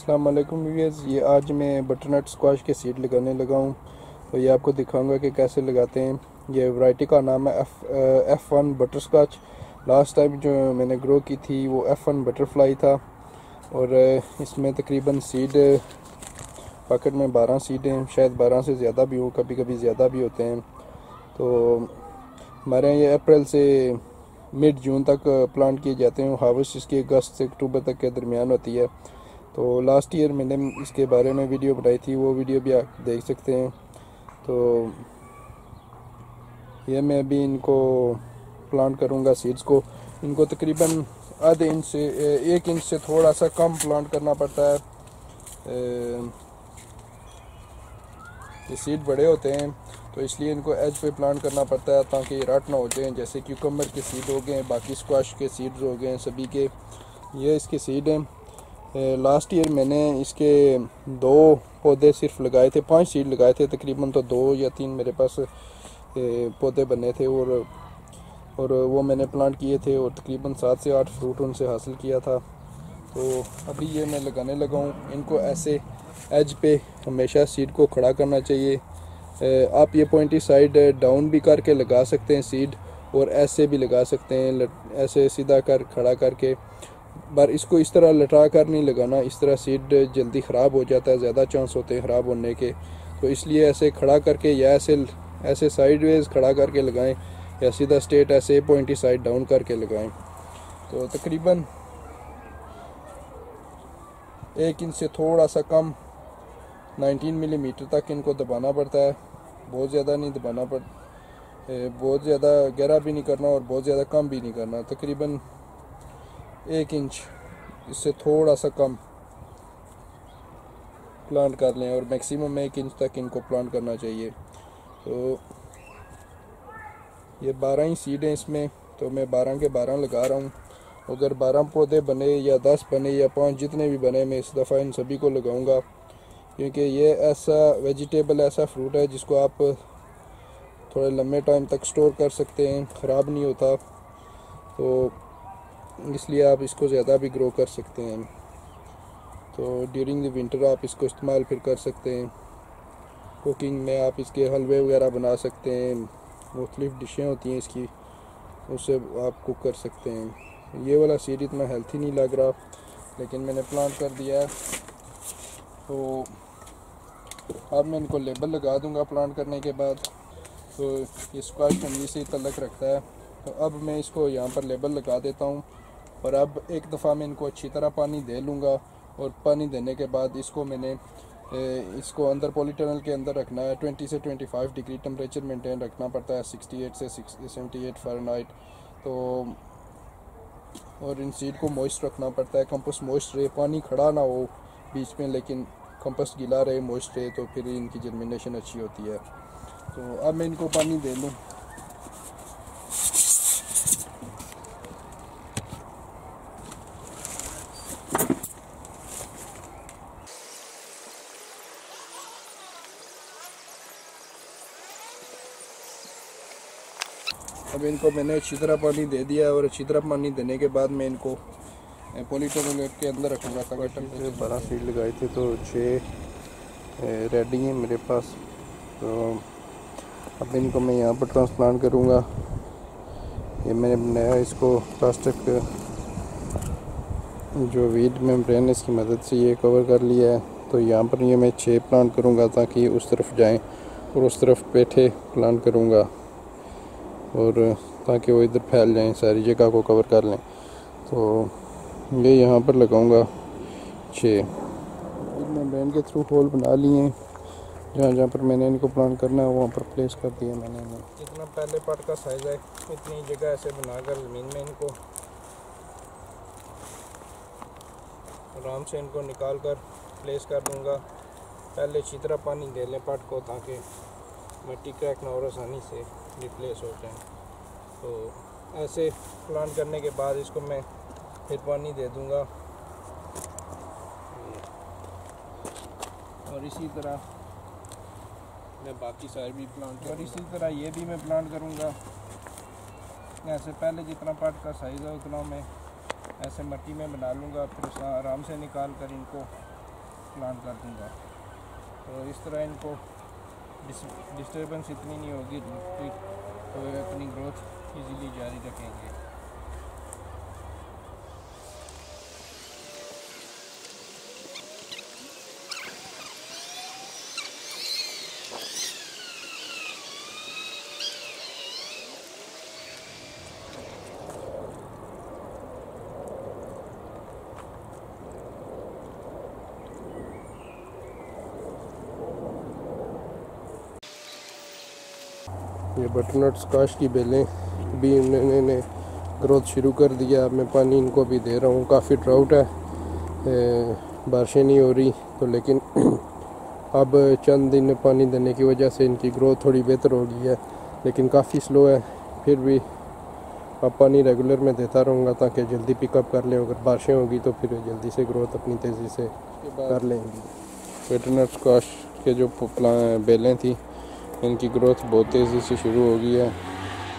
السلام علیکم ویویز یہ آج میں بٹر نٹ سکواش کے سیڈ لگانے لگا ہوں تو یہ آپ کو دکھاؤں گا کہ کیسے لگاتے ہیں۔ یہ ورائٹی کا نام ہے F F one butterscotch last time جو میں نے گرو کی تھی وہ ایف ون بٹر فلائی تھا اور اس میں تقریباً سیڈ پاکٹ میں بارہ سیڈ ہیں، شاید بارہ سے زیادہ بھی ہو کبھی کبھی زیادہ بھی ہوتے ہیں۔ تو ہمارے یہاں یہ اپریل سے مڈ جون تک پلانٹ کیے جاتے ہیں ہارویسٹ اس کی اگست سے اکتوبر تک کے درمیان ہوتی ہے۔ تو لاسٹ ایئر میں نے اس کے بارے میں ویڈیو بنائی تھی، وہ ویڈیو بھی آپ دیکھ سکتے ہیں۔ تو یہ میں ابھی ان کو پلانٹ کروں گا سیڈز کو۔ ان کو تقریباً آدھے انچ سے، ایک انچ سے تھوڑا سا کم پلانٹ کرنا پڑتا ہے۔ یہ سیڈ بڑے ہوتے ہیں، تو اس لیے ان کو ایج پہ پلانٹ کرنا پڑتا ہے تاکہ یہ رٹ نہ ہو جائیں۔ جیسے کیوکمبر کے سیڈ ہو گئے ہیں باقی اسکواش کے سیڈز ہو گئے ہیں سبھی کے۔ یہ اس کے سیڈ ہیں۔ لاسٹ ایئر میں نے اس کے دو پودے صرف لگائے تھے، پانچ سیڈ لگائے تھے، تقریباً تو دو یا تین میرے پاس پودے بنے تھے اور اور وہ میں نے پلانٹ کیے تھے اور تقریباً سات سے آٹھ فروٹ ان سے حاصل کیا تھا۔ تو ابھی یہ میں لگانے لگا ہوں۔ ان کو ایسے ایج پہ ہمیشہ سیڈ کو کھڑا کرنا چاہیے۔ آپ یہ پوائنٹی سائڈ ڈاؤن بھی کر کے لگا سکتے ہیں سیڈ اور ایسے بھی لگا سکتے ہیں ایسے سیدھا کر، کھڑا کر کے۔ بار اس کو اس طرح لٹا کر نہیں لگانا، اس طرح سیڈ جلدی خراب ہو جاتا ہے، زیادہ چانس ہوتے ہیں خراب ہونے کے۔ تو اس لیے ایسے کھڑا کر کے یا ایسے ایسے سائڈ ویز کھڑا کر کے لگائیں یا سیدھا سٹیٹ ایسے پوائنٹی سائڈ ڈاؤن کر کے لگائیں۔ تو تقریباً ایک انچ سے تھوڑا سا کم نائنٹین ملی میٹر تک ان کو دبانا پڑتا ہے۔ بہت زیادہ نہیں دبانا پڑ بہت زیادہ گہرا بھی نہیں کرنا اور بہت زیادہ کم بھی نہیں کرنا۔ تقریباً ایک انچ، اس سے تھوڑا سا کم پلانٹ کر لیں اور میکسیمم ایک انچ تک ان کو پلانٹ کرنا چاہیے۔ تو یہ بارہ ہی سیڈ ہیں اس میں، تو میں بارہ کے بارہ لگا رہا ہوں۔ اگر بارہ پودے بنے یا دس بنے یا پانچ جتنے بھی بنے، میں اس دفعہ ان سبھی کو لگاؤں گا۔ کیونکہ یہ ایسا ویجیٹیبل ایسا فروٹ ہے جس کو آپ تھوڑے لمبے ٹائم تک سٹور کر سکتے ہیں، خراب نہیں ہوتا۔ تو اس لیے آپ اس کو زیادہ بھی گرو کر سکتے ہیں۔ تو ڈیورنگ دی ونٹر آپ اس کو استعمال پھر کر سکتے ہیں۔ کوکنگ میں آپ اس کے حلوے وغیرہ بنا سکتے ہیں۔ مختلف ڈشیں ہوتی ہیں اس کی، اس سے آپ کوک کر سکتے ہیں۔ یہ والا سیڈ اتنا ہیلتھی نہیں لگ رہا، لیکن میں نے پلانٹ کر دیا ہے۔ تو اب میں ان کو لیبل لگا دوں گا پلانٹ کرنے کے بعد۔ تو یہ اسکواش فیملی سے تعلق رکھتا ہے۔ تو اب میں اس کو یہاں پر لیبل لگا دیتا ہوں۔ اور اب ایک دفعہ میں ان کو اچھی طرح پانی دے لوں گا اور پانی دینے کے بعد اس کو میں نے اس کو اندر پولی ٹنل کے اندر رکھنا ہے ٹوئنٹی سے twenty five degree temperature maintain رکھنا پڑتا ہے سکسٹی ایٹ سے سیونٹی ایٹ فارنائٹ تو اور ان سیڈ کو موئسٹ رکھنا پڑتا ہے کمپوسٹ موئسٹ رہے، پانی کھڑا نہ ہو بیچ میں، لیکن کمپسٹ گلا رہے موسٹ رہے، تو پھر ان کی جرمینیشن اچھی ہوتی ہے۔ تو اب میں ان کو پانی دے لوں۔ اب ان کو میں نے اچھی طرح پانی دے دیا اور اچھی طرح پانی دینے کے بعد میں ان کو پولیٹر کے اندر رکھوں گا۔ بارہ سیڈ لگائی تھی تو چھ ریڈی ہیں میرے پاس۔ تو اب ان کو میں یہاں پر ٹرانسپلانٹ کروں گا۔ یہ میں نے بنایا اس کو پلاسٹک۔ جو ویڈ ممبرین اس کی مدد سے یہ کور کر لیا ہے۔ تو یہاں پر یہ میں چھ پلانٹ کروں گا تاکہ اس طرف جائیں اور اس طرف پیٹھے پلانٹ کروں گا۔ اور تاکہ وہ ادھر پھیل جائیں، ساری جگہ کو کور کر لیں۔ تو یہ یہاں پر لگاؤں گا چھ۔ میں بین کے تھرو ہول بنا لیے ہیں۔ جہاں جہاں پر میں نے ان کو پلان کرنا ہے، وہاں پر پلیس کر دیا میں نے جتنا پہلے پٹ کا سائز ہے، اتنی جگہ ایسے بنا کر زمین میں ان کو۔ آرام سے ان کو نکال کر پلیس کر دوں گا۔ پہلے اچھی طرح پانی دے لیں پٹ کو، تاکہ مٹی کریک نہ اور آسانی سے۔ ریپلیس ہو جائیں تو ایسے پلان کرنے کے بعد اس کو میں پھر پانی دے دوں گا۔ اور اسی طرح میں باقی سائر بھی پلانٹ اور اسی طرح یہ بھی میں پلانٹ کروں گا۔ ایسے پہلے جتنا پٹ کا سائز ہے اتنا میں ایسے مٹی میں بنا لوں گا، پھر آرام سے نکال کر ان کو پلانٹ کر دوں گا۔ تو اس طرح ان کو ڈسٹربنس اتنی نہیں ہوگی۔ تو اپنی گروتھ ایزیلی جاری رکھیں گے۔ یہ بٹرنٹ سکاش کی بیلیں بھی انہوں نے گروتھ شروع کر دیا۔ اب میں پانی ان کو بھی دے رہا ہوں۔ کافی ٹراؤٹ ہے۔ بارشیں نہیں ہو رہی۔ تو لیکن اب چند دن پانی دینے کی وجہ سے ان کی گروتھ تھوڑی بہتر ہو گئی ہے۔ لیکن کافی سلو ہے۔ پھر بھی اب پانی ریگولر میں دیتا رہوں گا تاکہ جلدی پک اپ کر لیں اگر بارشیں ہوگی تو پھر جلدی سے گروتھ اپنی تیزی سے کر لیں گی بٹرنٹ سکاش کے جو بیلیں تھیں ان کی گروتھ بہت تیزی سے شروع ہو گئی ہے۔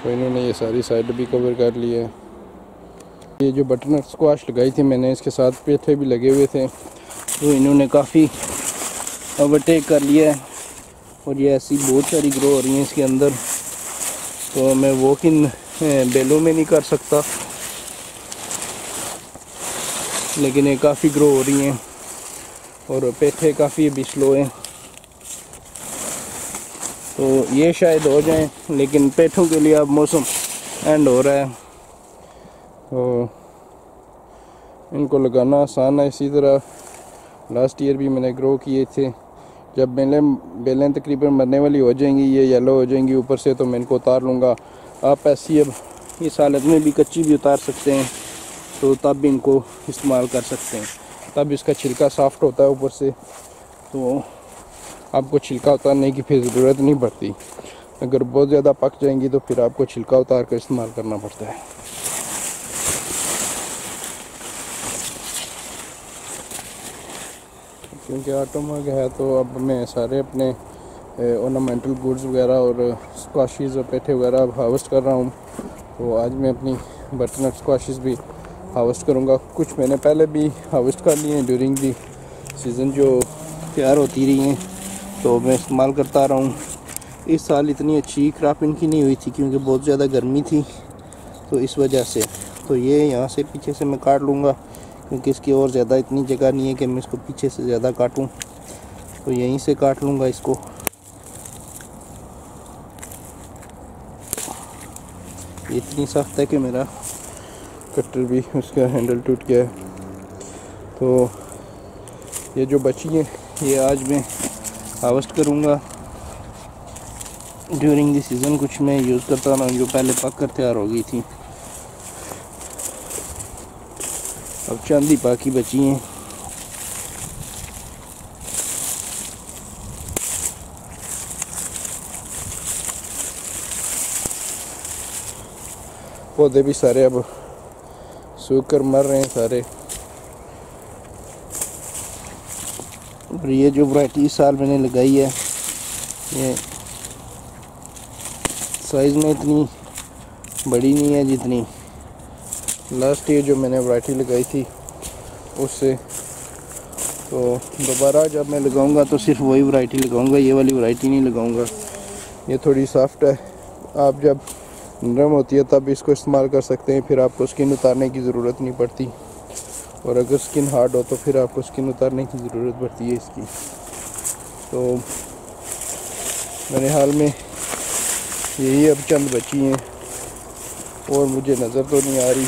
تو انہوں نے یہ ساری سائڈ بھی کور کر لی ہے۔ یہ جو بٹن اسکواش لگائی تھی، میں نے اس کے ساتھ پیٹھے بھی لگے ہوئے تھے۔ تو انہوں نے کافی اوورٹیک کر لیا ہے۔ اور یہ ایسی بہت ساری گرو ہو رہی ہیں اس کے اندر۔ تو میں وہ کن بیلوں میں نہیں کر سکتا۔ لیکن یہ کافی گرو ہو رہی ہیں۔ اور پیٹھے کافی ابھی سلو ہیں۔ تو یہ شاید ہو جائیں، لیکن پیٹھوں کے لیے اب موسم اینڈ ہو رہا ہے۔ تو ان کو لگانا آسان ہے۔ اسی طرح لاسٹ ایئر بھی میں نے گرو کیے تھے۔ جب بیلیں بیلیں تقریباً مرنے والی ہو جائیں گی، یہ یلو ہو جائیں گی اوپر سے، تو میں ان کو اتار لوں گا۔ آپ ایسی اب اس حالت میں بھی کچی بھی اتار سکتے ہیں، تو تب بھی ان کو استعمال کر سکتے ہیں۔ تب اس کا چھلکا سافٹ ہوتا ہے اوپر سے۔ تو آپ کو چھلکا اتارنے کی پھر ضرورت نہیں پڑتی۔ اگر بہت زیادہ پک جائیں گی تو پھر آپ کو چھلکا اتار کر استعمال کرنا پڑتا ہے۔ کیونکہ آٹو مگ ہے تو اب میں سارے اپنے اورنامنٹل گوڈز وغیرہ اور اسکواشیز اور پیٹھے وغیرہ ہاوسٹ کر رہا ہوں۔ تو آج میں اپنی بٹنٹ اسکواشیز بھی ہاوسٹ کروں گا۔ کچھ میں نے پہلے بھی ہاوسٹ کر لیے ہیں ڈیورنگ دی سیزن جو تیار ہوتی رہی ہیں۔ تو میں استعمال کرتا رہا ہوں۔ اس سال اتنی اچھی کراپ ان کی نہیں ہوئی تھی کیونکہ بہت زیادہ گرمی تھی۔ تو اس وجہ سے، تو یہ یہاں سے پیچھے سے میں کاٹ لوں گا کیونکہ اس کی اور زیادہ اتنی جگہ نہیں ہے کہ میں اس کو پیچھے سے زیادہ کاٹوں۔ تو یہیں سے کاٹ لوں گا اس کو۔ اتنی سخت ہے کہ میرا کٹر بھی اس کا ہینڈل ٹوٹ گیا ہے۔ تو یہ جو بچی ہیں، یہ آج میں ہاوسٹ کروں گا. ڈیورنگ دی سیزن کچھ میں یوز کرتا ہوں جو پہلے پک کر تیار ہو گئی تھی. اب چاندی باقی بچی ہیں. پودے بھی سارے اب سوکھ کر مر رہے ہیں سارے. اور یہ جو ورائٹی اس سال میں نے لگائی ہے، یہ سائز میں اتنی بڑی نہیں ہے جتنی لاسٹ ایئر جو میں نے ورائٹی لگائی تھی اس سے۔ تو دوبارہ جب میں لگاؤں گا تو صرف وہی ورائٹی لگاؤں گا، یہ والی ورائٹی نہیں لگاؤں گا۔ یہ تھوڑی سافٹ ہے۔ آپ جب نرم ہوتی ہے تب اس کو استعمال کر سکتے ہیں، پھر آپ کو اسکن اتارنے کی ضرورت نہیں پڑتی۔ اور اگر سکن ہارڈ ہو تو پھر آپ کو سکن اتارنے کی ضرورت پڑتی ہے اس کی۔ تو میرے حال میں یہی اب چند بچی ہیں اور مجھے نظر تو نہیں آ رہی۔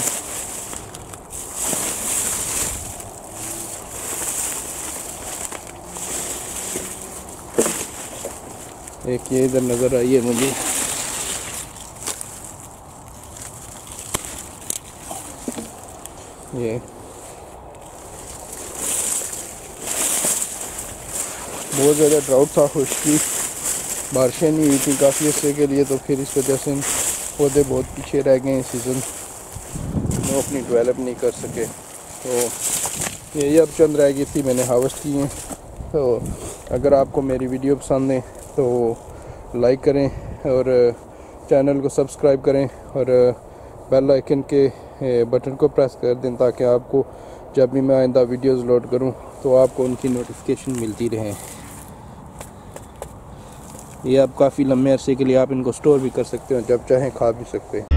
ایک یہ ادھر نظر آئی ہے مجھے۔ یہ بہت زیادہ ڈراؤٹ تھا، خشکی، بارشیں نہیں ہوئی تھیں کافی عرصے کے لیے، تو پھر اس وجہ سے پودے بہت پیچھے رہ گئے ہیں سیزن وہ اپنی ڈیولپ نہیں کر سکے۔ تو یہی اب چند رہ گئی تھی، میں نے ہاوسٹ کی ہیں۔ تو اگر آپ کو میری ویڈیو پسند ہے تو لائک کریں اور چینل کو سبسکرائب کریں اور بیل آئکن کے بٹن کو پریس کر دیں تاکہ آپ کو جب بھی میں آئندہ ویڈیوز لوڈ کروں، تو آپ کو ان کی نوٹیفکیشن ملتی رہیں۔ یہ اب کافی لمبے عرصے کے لیے آپ ان کو سٹور بھی کر سکتے ہیں جب چاہیں کھا بھی سکتے ہیں۔